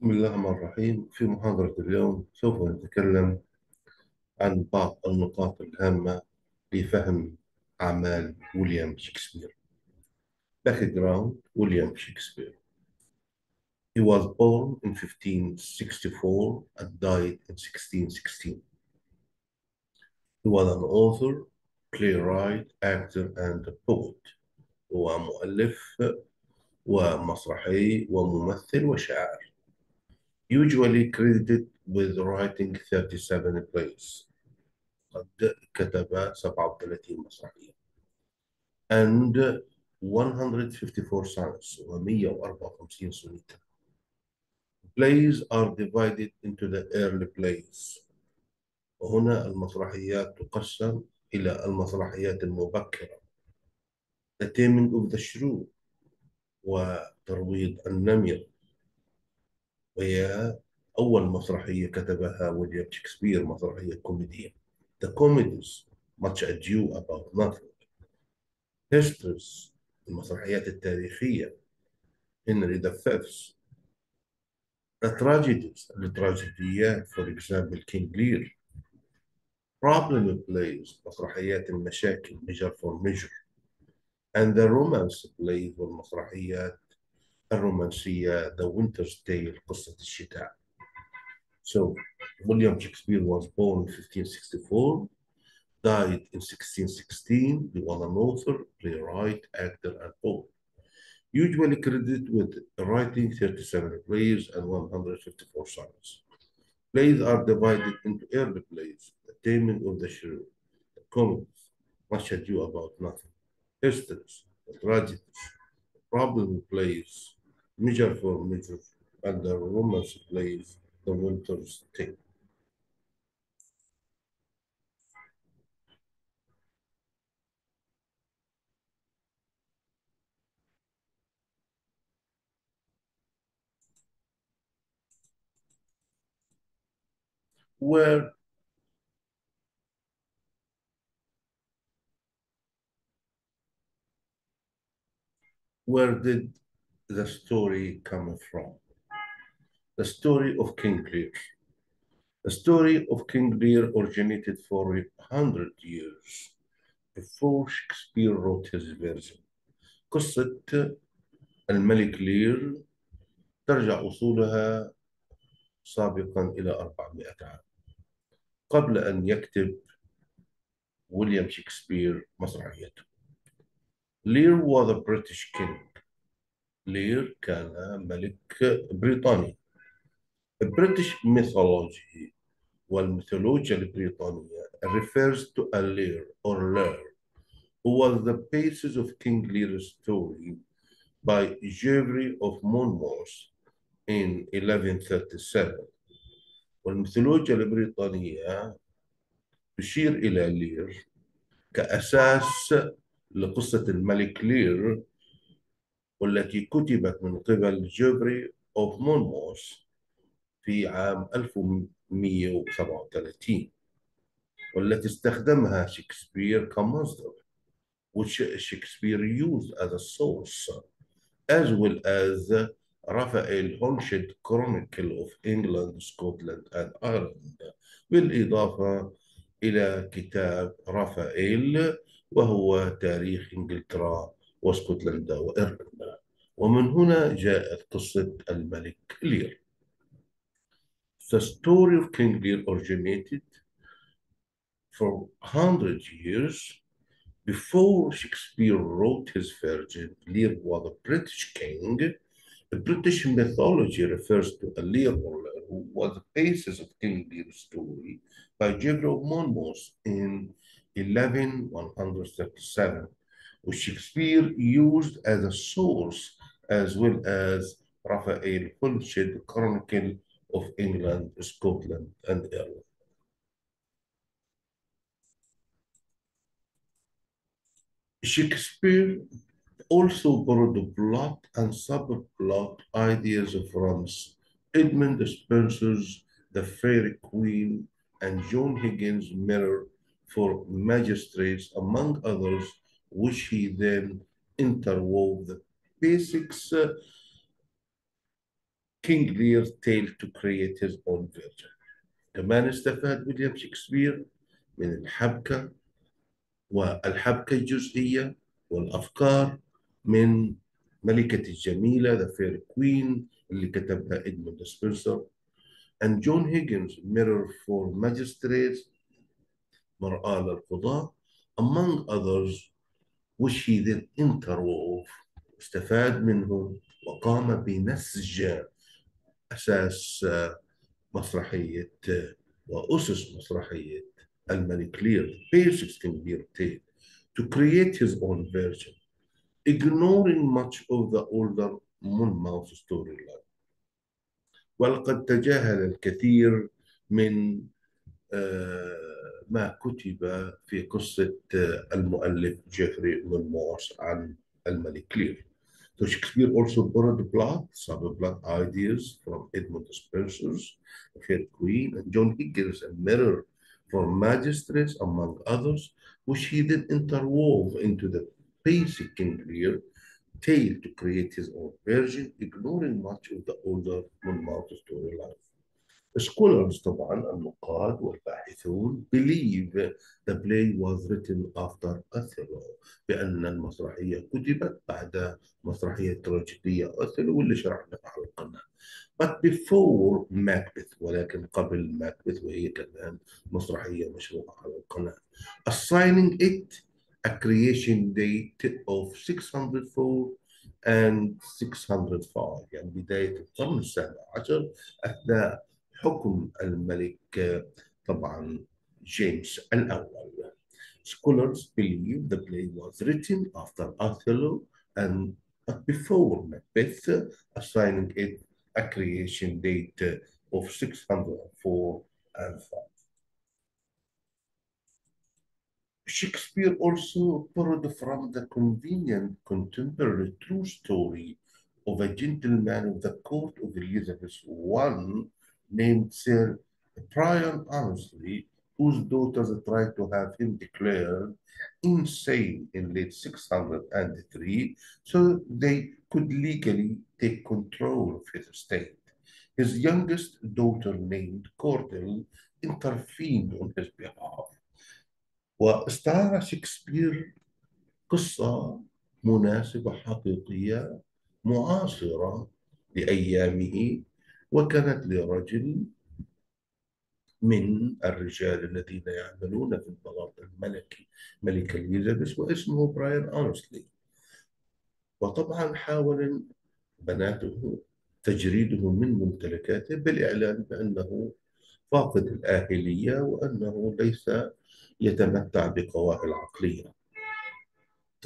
بسم الله الرحمن الرحيم في محاضرة اليوم سوف نتكلم عن بعض النقاط الهامة لفهم أعمال ويليام شكسبير Background ويليام شكسبير He was born in 1564 and died in 1616. He was an author, playwright, actor and poet. هو مؤلف ومسرحي وممثل وشاعر. Usually credited with writing 37 plays قد كتب 37 مسرحية and 154 songs و154 سونيتا plays are divided into the early plays وهنا المسرحيات تقسم إلى المسرحيات المبكرة The Taming of the Shrew وترويض النمر وهي أول مسرحية كتبها ويليام شكسبير مسرحية كوميدية The Comedies Much Ado About Nothing Histories المسرحيات التاريخية the Fifth The Tragedies التراجيديات for example King Lear Problem Plays مسرحيات المشاكل Measure for Measure and the Romance Plays والمسرحيات الرومانسية The Winter's Tale قصة الشتاء So William Shakespeare was born in 1564 died in 1616 he was an author playwright actor and poet usually credited with writing 37 plays and 154 songs plays are divided into early plays The Taming of the Shrew the comedies Much Ado About Nothing histories the tragedies problem plays measure for measure, and the romance plays the winter's tale. Where where did the story come from? The story of King Lear. The story of King Lear originated for a hundred years before Shakespeare wrote his version. قصة الملك لير ترجع أصولها سابقا إلى 400 عام قبل أن يكتب ويليام شكسبير مسرحيته. Lear was a British king. لير كان ملك بريطاني. British mythology والميثولوجيا البريطانية refers to a Lear or Lear who was the basis of King Lear's story by Geoffrey of Monmouth in 1137 والميثولوجيا البريطانية تشير إلى لير كأساس لقصة الملك لير والتي كتبت من قبل جوفري أوف مونموث في عام 1137 والتي استخدمها شكسبير كمصدر which Shakespeare used as a source as well as Raphael Honshed Chronicle of England, Scotland and Ireland بالإضافة إلى كتاب رافائيل وهو تاريخ إنجلترا. واسكتلندا وإيرلندا ومن هنا جاءت قصة الملك لير The story of King Lear originated for 100 years before Shakespeare wrote his version. Lear was a British king. The British mythology refers to a Lear who was the basis of King Lear's story by Geoffrey of Monmouth in 1137, which Shakespeare used as a source as well as Raphael Honshed Chronicle of England, Scotland, and Ireland. Shakespeare also borrowed the plot and subplot ideas from Edmund Spenser's The Fairy Queen and John Higgins' Mirror for Magistrates, among others, which he then interwove the basics King Lear tale to create his own version كمان استفاد ويليام شكسبير من الحبكة والحبكة الجزئية والأفكار من ملكة الجميلة The Fair Queen اللي كتبها إدموند سبنسر and John Higgins Mirror for Magistrates مرآة للقضاة among others which he then interwove استفاد منه وقام بنسج أساس مسرحية وأسس مسرحية الملك لير basics can be obtained to create his own version ignoring much of the older Monmouth storyline ولقد تجاهل الكثير من ما كتب في قصة المؤلف جيفري مونموث عن الملك لير So Shakespeare also borrowed plot, some plot ideas from Edmund Spenser's Fair Queen and John Higgins and Mirror for Magistrates, among others, which he then interwove into the basic King Lear tale to create his own version, ignoring much of the older Monmouth storyline. Scholars طبعا النقاد والباحثون believe the play was written after Othello بأن المسرحية كتبت بعد مسرحية تراجيدية أوثيلو واللي شرحناها القناة but before Macbeth ولكن قبل Macbeth وهي كمان مسرحية مشروعة على القناة. Assigning it a creation date of 604 and 605 يعني بداية القرن السابع عشر أثناء حكم الملك طبعا جيمس الأول. Scholars believe the play was written after Othello and before Macbeth, assigning it a creation date of 604 and 5. Shakespeare also borrowed from the convenient contemporary true story of a gentleman of the court of Elizabeth I named Sir Brian Armsley, whose daughters tried to have him declared insane in late 603 so they could legally take control of his estate. His youngest daughter named Cordell intervened on his behalf. واستعار شكسبير قصة مناسبة حقيقية معاصرة لأيامه وكانت لرجل من الرجال الذين يعملون في البلاط الملكي ملك إليزابيث واسمه براين أرسلي وطبعا حاول بناته تجريده من ممتلكاته بالإعلان بأنه فاقد الآهلية وأنه ليس يتمتع بقواه العقلية.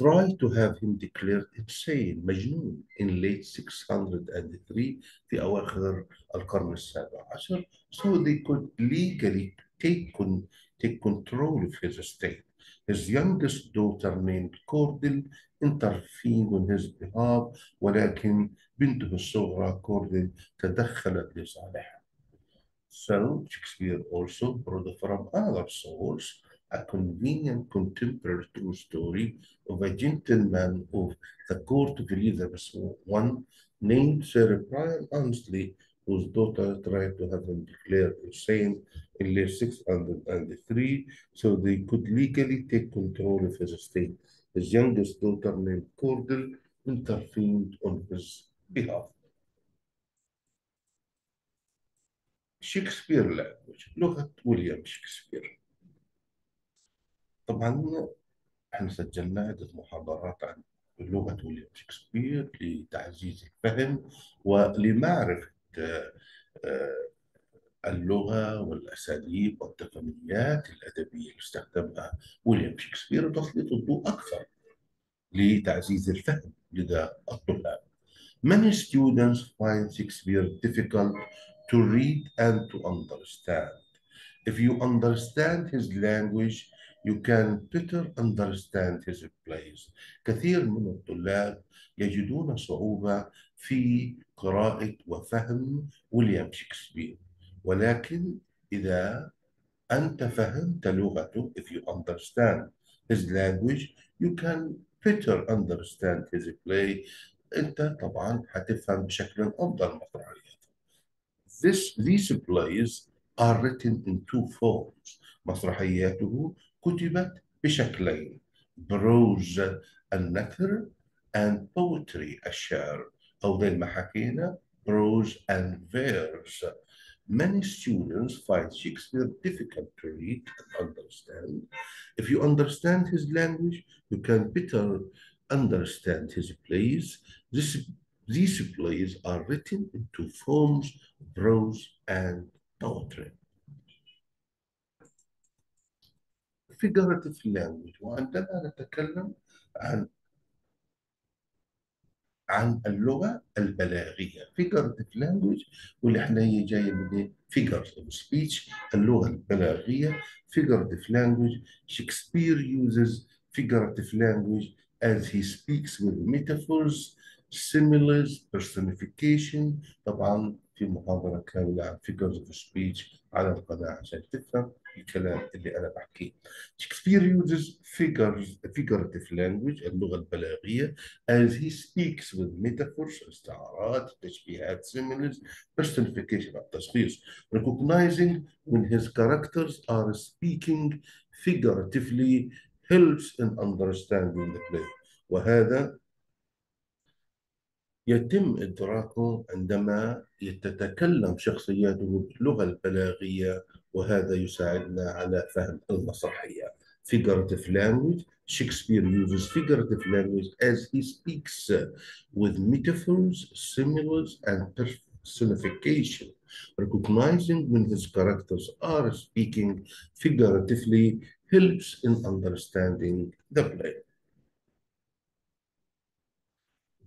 tried to have him declared insane مجنون in late 603 في أواخر القرن السابع عشر so they could legally take, con take control of his estate. His youngest daughter named Cordell intervened on his behalf ولكن بنته الصغرى كوردل تدخلت لصالحه. So Shakespeare also brought from other source a convenient contemporary true story of a gentleman of the court of Elizabeth I named Sir Brian Ansley, whose daughter tried to have him declared insane in year 603 so they could legally take control of his estate. His youngest daughter, named Cordell, intervened on his behalf. Shakespeare language. Look at William Shakespeare. طبعا إحنا سجلنا عدة محاضرات عن لغة ويليام شكسبير لتعزيز الفهم ولمعرفة اللغة والأساليب والتقنيات الأدبية اللي استخدمها ويليام شكسبير وتسليط الضوء أكثر لتعزيز الفهم لدى الطلاب. Many students find Shakespeare difficult to read and to understand. If you understand his language, you can better understand his plays. كثير من الطلاب يجدون صعوبة في قراءة وفهم ويليام شكسبير ولكن إذا أنت فهمت لغته if you understand his language you can better understand his play أنت طبعا حتفهم بشكل أفضل مسرحياته This, these plays are written in two forms مسرحياته كتبت بشكلين بروز النثر and poetry الشعر أو زي ما حكينا prose and verse Many students find Shakespeare difficult to read and understand. If you understand his language, you can better understand his plays. This, these plays are written in two forms, prose and poetry. Figurative language وعندما نتكلم عن عن اللغة البلاغية figurative language واللي إحنا هي جاية من figures of speech اللغة البلاغية figurative language Shakespeare uses figurative language as he speaks with metaphors similes personification طبعا في محاضرة كاملة عن figures of speech على القناة عشان تفهم الكلام اللي أنا بحكيه. Shakespeare uses figures, figurative language اللغة البلاغية as he speaks with metaphors استعارات تشبيهات similes personification التشخيص recognizing when his characters are speaking figuratively helps in understanding the play وهذا يتم إدراكه عندما تتكلم شخصياته باللغة البلاغية وهذا يساعدنا على فهم المسرحية. Figurative language Shakespeare uses figurative language as he speaks with metaphors, similes, and personification, recognizing when his characters are speaking figuratively helps in understanding the play.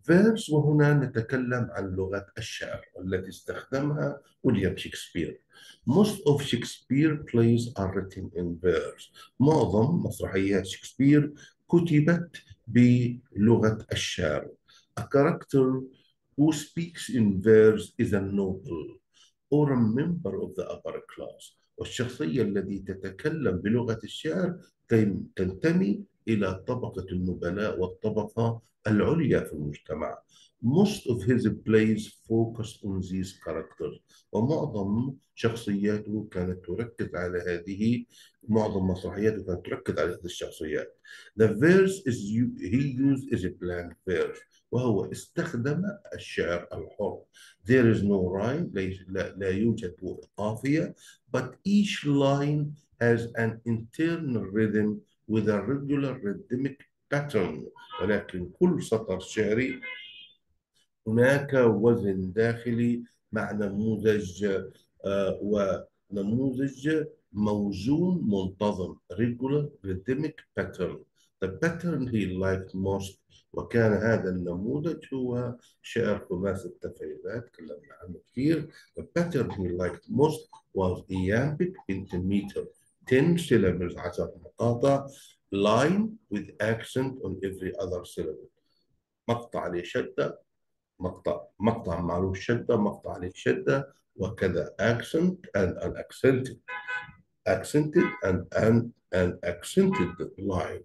فيرس وهنا نتكلم عن لغة الشعر التي استخدمها ويليام شكسبير. Most of Shakespeare plays are written in verse. معظم مسرحيات شكسبير كتبت بلغة الشعر. A character who speaks in verse is a noble or a member of the upper class. والشخصية التي تتكلم بلغة الشعر تنتمي إلى طبقة النبلاء والطبقة العليا في المجتمع. Most of his plays focus on these characters ومعظم شخصياته كانت تركز على هذه معظم مسرحياته كانت تركز على هذه الشخصيات. The verse is he used is a blank verse وهو استخدم الشعر الحر. There is no rhyme لا, لا يوجد قافية but each line has an internal rhythm with a regular rhythmic pattern ولكن كل سطر شعري هناك وزن داخلي مع نموذج آه ونموذج موزون منتظم regular rhythmic pattern. The pattern he liked most وكان هذا النموذج هو شعر خماسي التفعيلات تكلمنا عنه كثير. The pattern he liked most was iambic pentameter 10 syllables عشر مقاطع line with accent on every other syllable مقطع عليه شدة مقطع مقطع معروف شدة مقطع عليه شدة وكذا accent and an accented accented and and an accented line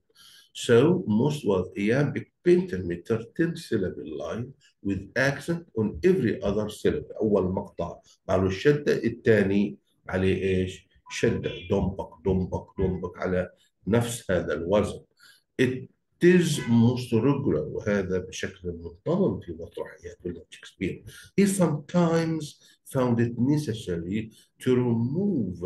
so most was iambic pentameter 10 syllable line with accent on every other syllable أول مقطع معه الشدة الثاني عليه إيش شدة دمبك دمبك دمبك على نفس هذا الوزن it is most regular وهذا بشكل منتظم في مسرحيات ويليام شكسبير he sometimes found it necessary to remove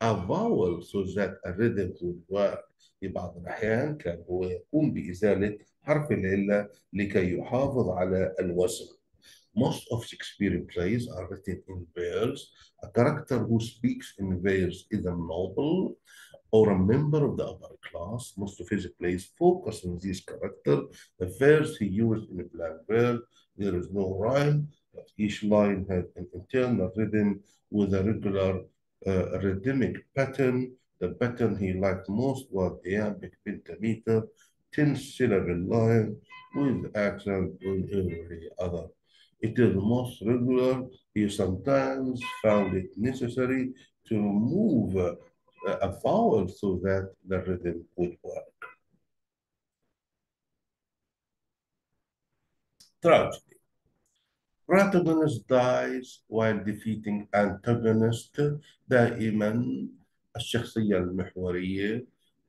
a vowel so that a rhythm would work في بعض الأحيان كان هو يقوم بإزالة حرف العلة لكي يحافظ على الوزن Most of Shakespearean plays are written in verse. A character who speaks in verse is a noble or a member of the upper class. Most of his plays focus on this character. The verse he used in blank verse, there is no rhyme, but each line had an internal rhythm with a regular uh, rhythmic pattern. The pattern he liked most was the iambic pentameter, 10 syllable line with accent on every other. It is most regular. He sometimes found it necessary to remove a vowel so that the rhythm would work. Tragedy. protagonist dies while defeating antagonist دائما الشخصية المحورية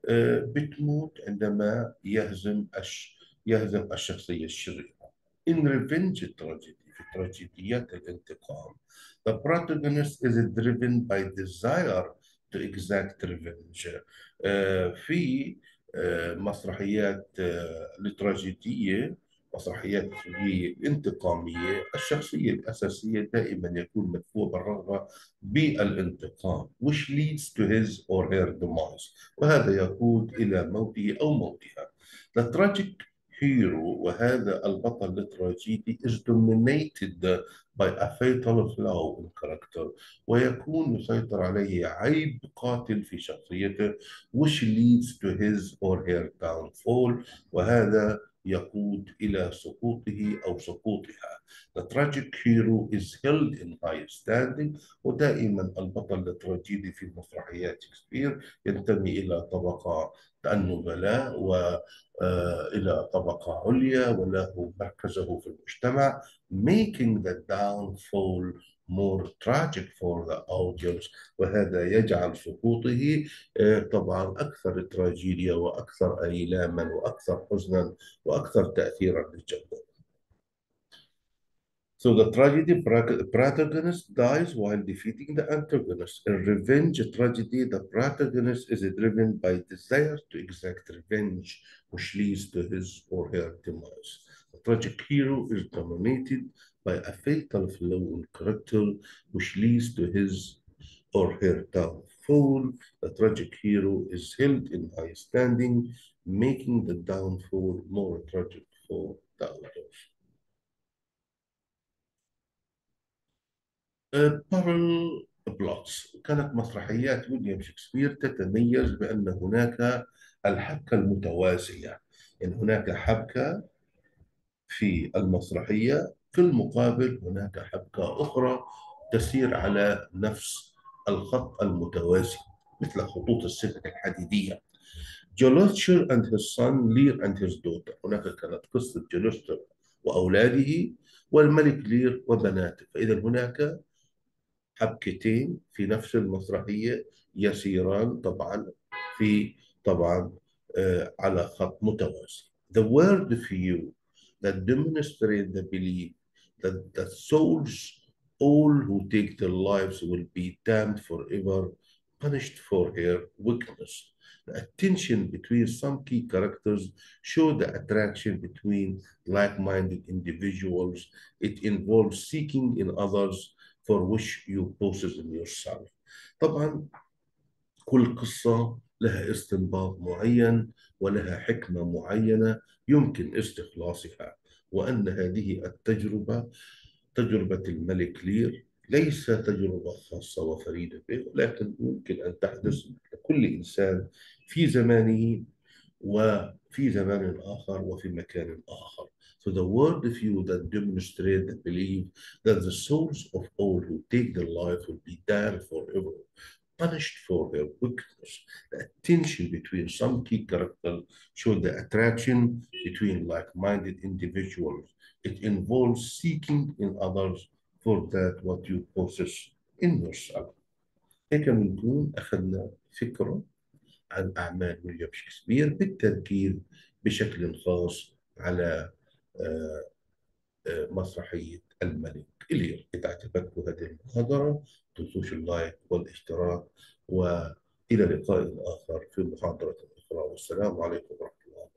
آه، بتموت عندما يهزم الش... يهزم الشخصية الشريرة in revenge tragedy في تراجيديات الانتقام the protagonist is driven by desire exact revenge. آه، في آه، مسرحيات التراجيدية مسرحيات انتقامية. الشخصية الأساسية دائما يكون مدفوع بالرغبة بالانتقام which leads to his or her demise. وهذا يقود إلى موته أو موتها. The tragic hero وهذا البطل التراجيدي is dominated by a fatal flaw in character ويكون يسيطر عليه عيب قاتل في شخصيته which leads to his or her downfall وهذا يقود إلى سقوطه أو سقوطها. The tragic hero is held in high standing ودائما البطل التراجيدي في مسرحيات شكسبير ينتمي إلى طبقة النبلاء وإلى طبقة عليا وله مركزه في المجتمع making the downfall more tragic for the audience. وهذا يجعل سقوطه طبعا أكثر تراجيديا وأكثر إيلاما وأكثر حزنا وأكثر تأثيرا للجمهور So the tragedy protagonist dies while defeating the antagonist. In revenge tragedy, the protagonist is driven by desire to exact revenge, which leads to his or her demise. The tragic hero is dominated by a fatal flaw in character, which leads to his or her downfall. The tragic hero is held in high standing, making the downfall more tragic for the others. بارل بلوتس كانت مسرحيات ويليام شكسبير تتميز بأن هناك الحبكة المتوازية. يعني هناك حبكة في المسرحية في المقابل هناك حبكة أخرى تسير على نفس الخط المتوازي مثل خطوط السكك الحديدية. Gloucester and his son Lear and his daughter. هناك كانت قصة جلوستر وأولاده والملك لير وبناته. فإذا هناك حبكتين في نفس المسرحية يسيران طبعا في طبعا آه على خط متوازي The word few that demonstrate the belief that the souls all who take their lives will be damned forever punished for her weakness. The attention between some key characters show the attraction between like-minded individuals. It involves seeking in others for which you possess in yourself. طبعا كل قصة لها استنباط معين ولها حكمة معينة يمكن استخلاصها وأن هذه التجربة تجربة الملك لير ليس تجربة خاصة وفريدة به ولكن ممكن أن تحدث لكل إنسان في زمانه وفي زمان آخر وفي مكان آخر So the world view that demonstrate the belief that the souls of all who take their life will be damned forever, punished for their wickedness. The tension between some key characters show the attraction between like-minded individuals. It involves seeking in others for that what you possess in yourself. هيك بنكون أخذنا فكرة عن أعمال ويليام شكسبير بالتركيز بشكل خاص على مسرحية الملك. إلير إذا عجبتكم هذه المحاضرة تنسوش اللايك والاشتراك وإلى لقاء آخر في محاضرة أخرى والسلام عليكم ورحمة الله